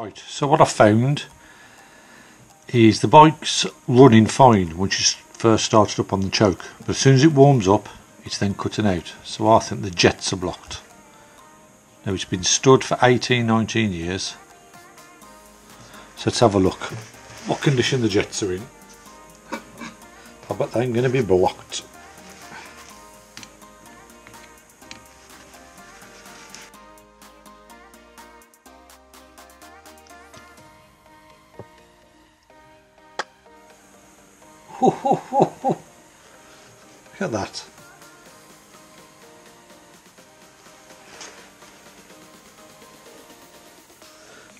Right, so what I found is the bike's running fine when you first started up on the choke, but as soon as it warms up, it's then cutting out. So I think the jets are blocked. Now it's been stood for 18, 19 years. So let's have a look what condition the jets are in. I bet they're going to be blocked. Look at that.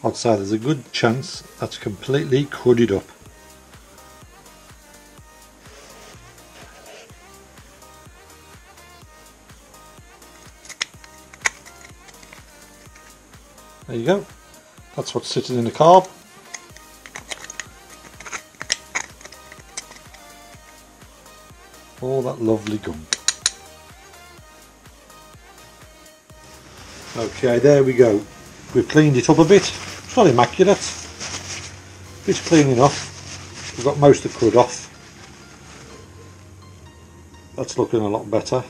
I'd say there's a good chance that's completely crudded up. There you go. That's what's sitting in the carb. All that lovely gunk. Okay, there we go. We've cleaned it up a bit. It's not immaculate. It's cleaning off. We've got most of the crud off. That's looking a lot better.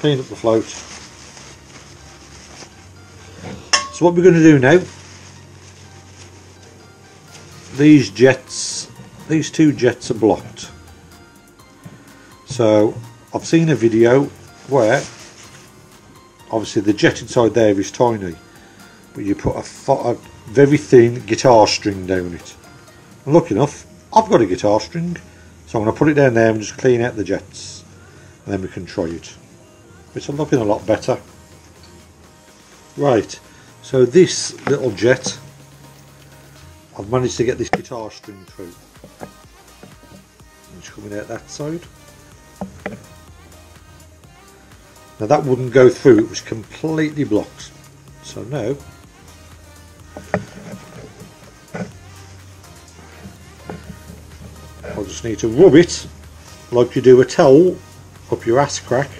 Clean up the float. So what we're going to do now, these jets, these two jets are blocked. So I've seen a video where obviously the jet inside there is tiny but you put a, a very thin guitar string down it. And lucky enough I've got a guitar string so I'm going to put it down there and just clean out the jets and then we can try it. It's looking a lot better. Right, so this little jet I've managed to get this guitar string through. It's coming out that side. Now that wouldn't go through, it was completely blocked. So now, I'll just need to rub it like you do a towel up your ass crack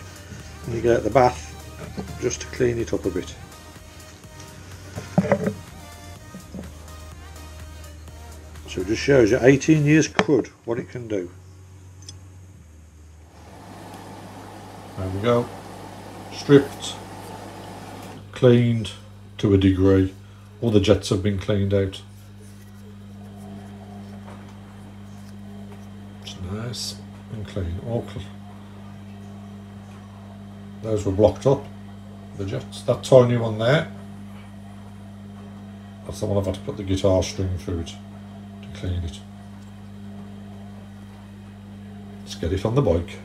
when you get out the bath just to clean it up a bit. So it just shows you 18 years crud what it can do. There we go. Stripped, cleaned to a degree. All the jets have been cleaned out. It's nice and clean. All cl Those were blocked up. The jets. That tiny one there. That's the one I've had to put the guitar string through it to clean it. Let's get it on the bike.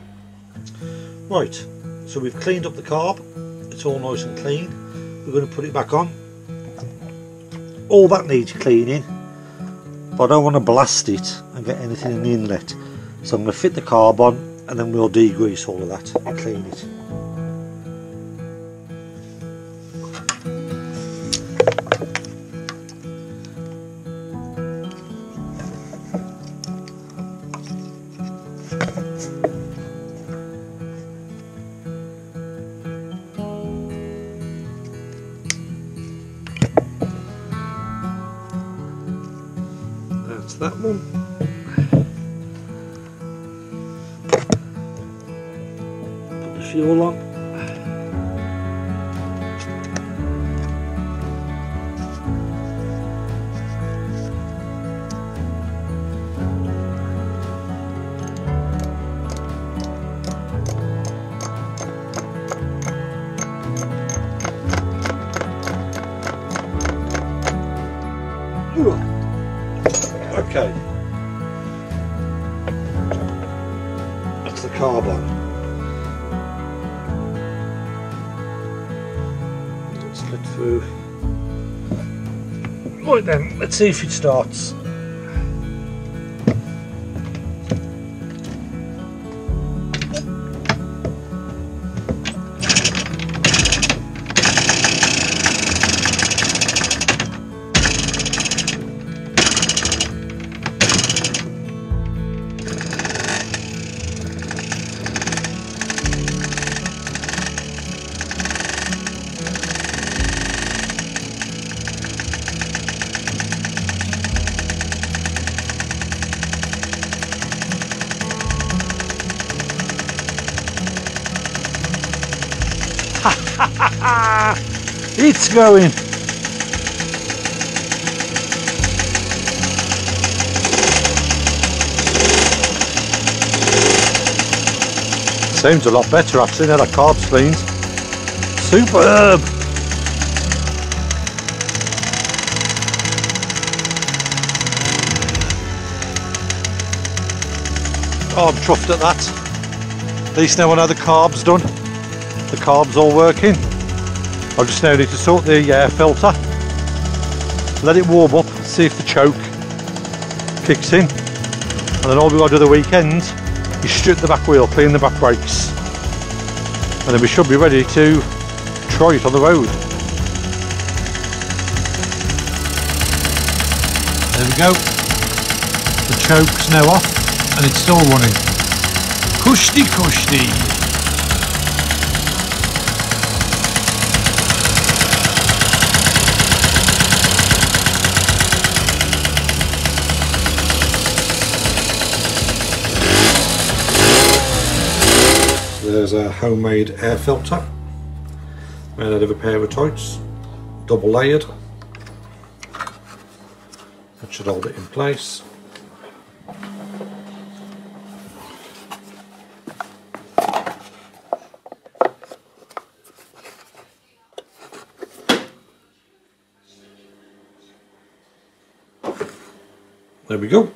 Right, so we've cleaned up the carb. It's all nice and clean. We're going to put it back on. All that needs cleaning, but I don't want to blast it and get anything in the inlet. So I'm going to fit the carb on and then we'll degrease all of that and clean it. That one. Put the fuel on. Okay. That's the carbon. Let's get through. Right then, let's see if it starts. it's going. Seems a lot better actually now that carb's cleaned. Superb! Oh, I'm chuffed at that. At least now I know the carb's done. The carb's all working. I just now need to sort the air filter. Let it warm up, see if the choke kicks in. And then all we've got to do the weekend is strip the back wheel, clean the back brakes. And then we should be ready to try it on the road. There we go. The choke's now off and it's still running. Kushti kushti. There's a homemade air filter made out of a pair of tights, double layered. That should hold it in place. There we go.